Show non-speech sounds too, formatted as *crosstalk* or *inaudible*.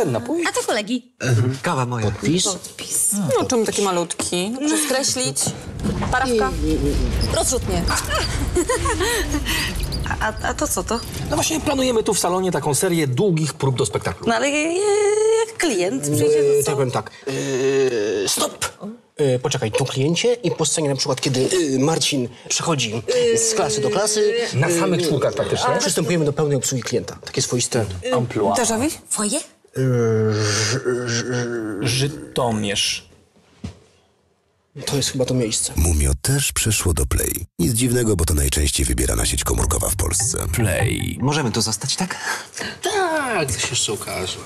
ten napój? A to kolegi. Kawa moja. Podpis. No czemu taki malutki? No, Muszę skreślić. Parówka. Rozrzutnie. *laughs* A, a, to co to? No właśnie planujemy tu w salonie taką serię długich prób do spektaklu. No ale e, jak klient przyjdzie, Yy, to co? powiem tak. Yy, stop! Yy, poczekaj, tu kliencie i po scenie na przykład, kiedy Marcin przychodzi z klasy do klasy. Na samych czwórkach praktycznie. Przystępujemy do pełnej obsługi klienta. Takie swoiste. Amplua. Déjà vu? Żytomierz. To jest chyba to miejsce. Mumio też przeszło do Play. Nic dziwnego, bo to najczęściej wybierana sieć komórkowa w Polsce. Play. Możemy tu zostać, tak? Tak, to się jeszcze okaże.